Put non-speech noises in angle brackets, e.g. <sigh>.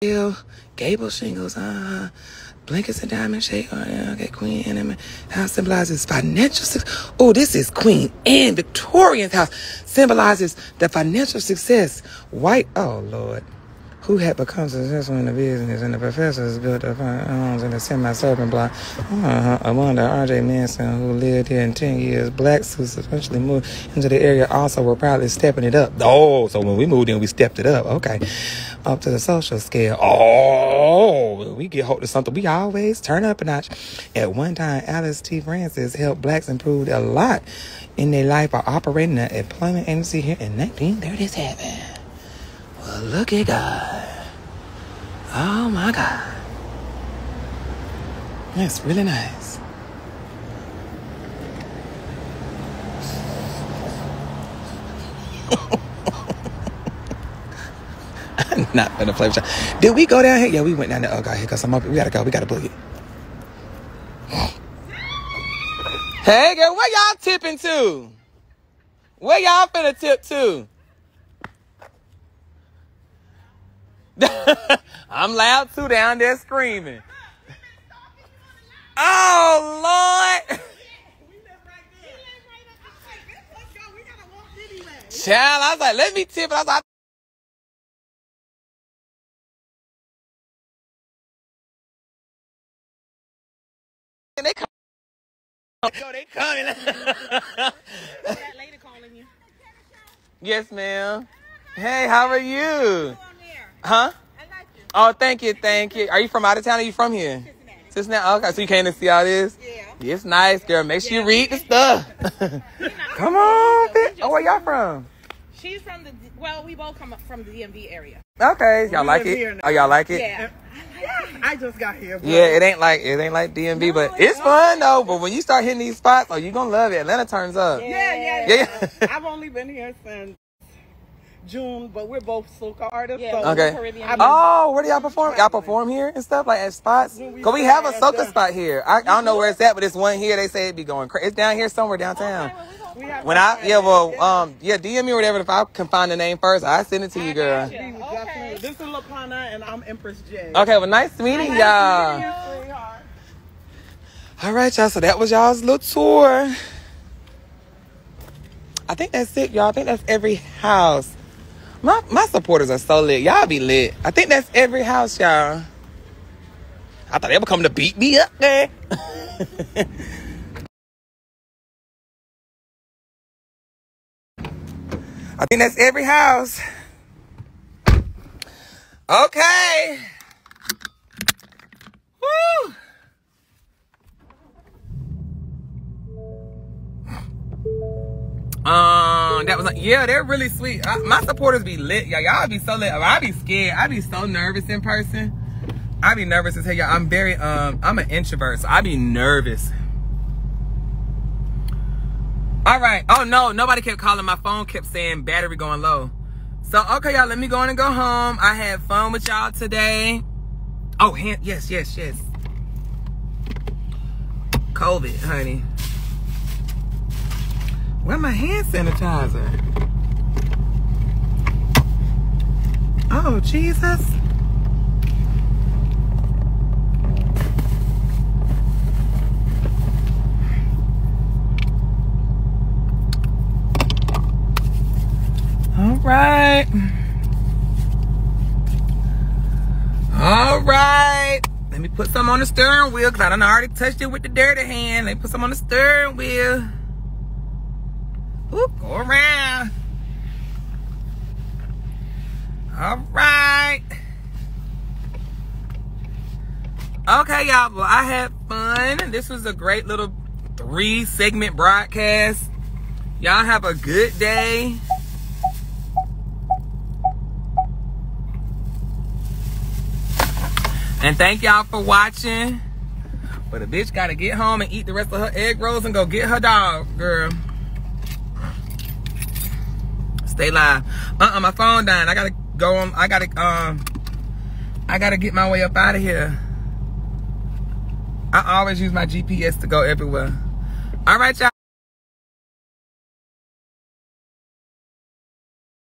Hill, gable shingles, uh, blankets and diamond. Oh, yeah, okay, Queen Anne house symbolizes financial success. Oh, this is Queen Anne Victoria's house symbolizes the financial success. White, oh Lord, who had become successful in the business, and the professors built up homes in the semi-suburban block. Uh, among the R.J. Manson, who lived here in ten years, blacks who eventually moved into the area also were probably stepping it up. Oh, so when we moved in, we stepped it up. Okay up to the social scale. Oh, we get hold of something. We always turn up a notch. At one time, Alice T. Francis helped blacks improve a lot in their life by operating an employment agency here in 1937. Well, look at God. Oh my God. That's really nice. I'm <laughs> not gonna play with you. Did we go down here? Yeah, we went down there. Oh god, here goes some up. We gotta go. We gotta boogie. Hey girl, where y'all tipping to? Where y'all finna tip to? I'm loud too down there screaming. Oh Lord. Child, I was like, let me tip. I was like, and they come. Yo, they coming. <laughs> that lady calling you. Yes, ma'am. Hey, how are you? Huh? Oh, thank you, thank you. Are you from out of town? Or are you from here? Cincinnati. Cincinnati. Okay, so you came to see all this? Yeah. It's nice, girl. Make sure you read the stuff. <laughs> <laughs> come on, bitch. Oh, where y'all from? She's from the well, we both come from the DMV area. Okay, y'all like it? Oh, y'all like it? Yeah. I just got here. Bro. Yeah, it ain't like it ain't like DMV, no, but it's, fun though. But when you start hitting these spots, oh, you gonna love it. Atlanta turns up. Yeah, yeah, yeah. yeah. <laughs> I've only been here since June, but we're both soca artists. Yeah, so okay. oh, where do y'all perform? Y'all perform here and stuff like at spots? Cause we have a soca spot here. I, I, don't know where it's at, but it's one here. They say it'd be going crazy. It's down here somewhere downtown. When I yeah well um yeah DM me or whatever if I can find the name first I send it to you girl. Okay. This is Lapana and I'm Empress J. Okay, well nice meeting y'all. All right, y'all. So that was y'all's little tour. I think that's it, y'all. I think that's every house. My my supporters are so lit. Y'all be lit. I think that's every house, y'all. I thought they were coming to beat me up there. <laughs> I think that's every house. Okay. Woo. Um, that was like, yeah, they're really sweet. I, my supporters be lit, y'all. Y'all be so lit. I be scared. I be so nervous in person. I be nervous as hell, y'all. I'm very, um, I'm an introvert, so I be nervous. All right. Oh no, nobody kept calling. My phone kept saying battery going low. So okay, y'all, let me go in and go home. I had fun with y'all today. Oh, yes, yes, yes. COVID, honey. Where my hand sanitizer? Oh, Jesus. All right. All right. Let me put some on the steering wheel because I done already touched it with the dirty hand. Let me put some on the steering wheel. Oop, go around. All right. Okay, y'all. Well, I had fun. This was a great little three segment broadcast. Y'all have a good day. And thank y'all for watching. But a bitch gotta get home and eat the rest of her egg rolls and go get her dog, girl. Stay live. Uh-uh, my phone dying. I gotta go on. I gotta, um, I gotta get my way up out of here. I always use my GPS to go everywhere. All right, y'all.